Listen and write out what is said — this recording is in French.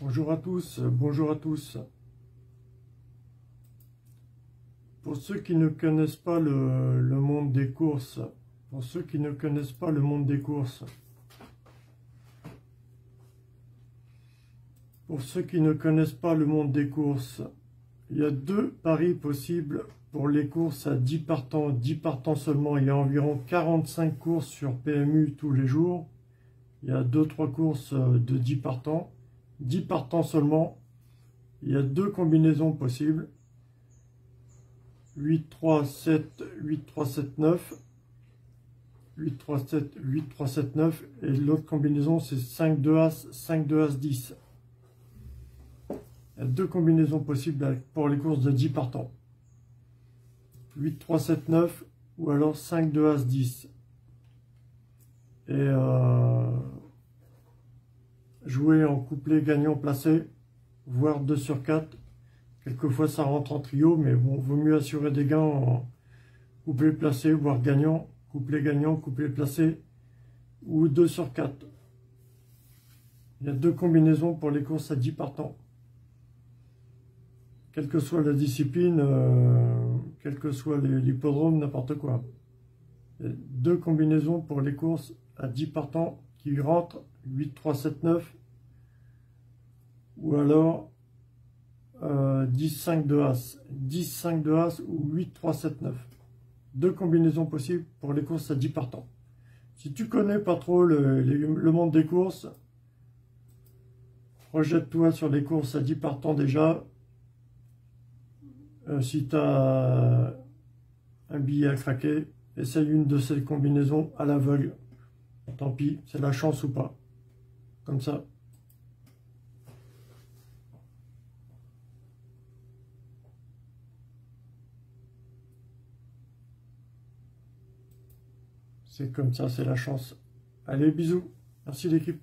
Bonjour à tous, bonjour à tous. Pour ceux qui ne connaissent pas le, monde des courses, pour ceux qui ne connaissent pas le monde des courses, pour ceux qui ne connaissent pas le monde des courses, il y a deux paris possibles pour les courses à 10 partants, 10 partants seulement. Il y a environ 45 courses sur PMU tous les jours. Il y a 2-3 courses de 10 partants. 10 partants seulement. Il y a deux combinaisons possibles. 8, 3, 7, 8, 3, 7, 9. 8, 3, 7, 8, 3, 7, 9. Et l'autre combinaison, c'est 5, 2 As, 5, 2 As, 10. Il y a deux combinaisons possibles pour les courses de 10 partants. 8, 3, 7, 9 ou alors 5, 2 As, 10. Et euh, jouer en couplet gagnant placé, voire 2 sur 4. Quelquefois ça rentre en trio, mais bon, vaut mieux assurer des gains en couplet placé, voire gagnant, couplet gagnant, couplet placé, ou 2 sur 4. Il y a deux combinaisons pour les courses à 10 partants. Quelle que soit la discipline, euh, quel que soit l'hippodrome, n'importe quoi. deux combinaisons pour les courses à 10 partants qui rentrent 8, 3, 7, 9 ou alors euh, 10, 5 de As, 10, 5 de As ou 8, 3, 7, 9. Deux combinaisons possibles pour les courses à 10 partants. Si tu connais pas trop le, le monde des courses, projette-toi sur les courses à 10 partants déjà. Euh, si tu as un billet à craquer, essaye une de ces combinaisons à l'aveugle. Tant pis, c'est la chance ou pas. Comme ça. C'est comme ça, c'est la chance. Allez, bisous. Merci l'équipe.